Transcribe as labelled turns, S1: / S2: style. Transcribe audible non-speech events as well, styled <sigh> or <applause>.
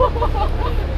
S1: Oh, <laughs>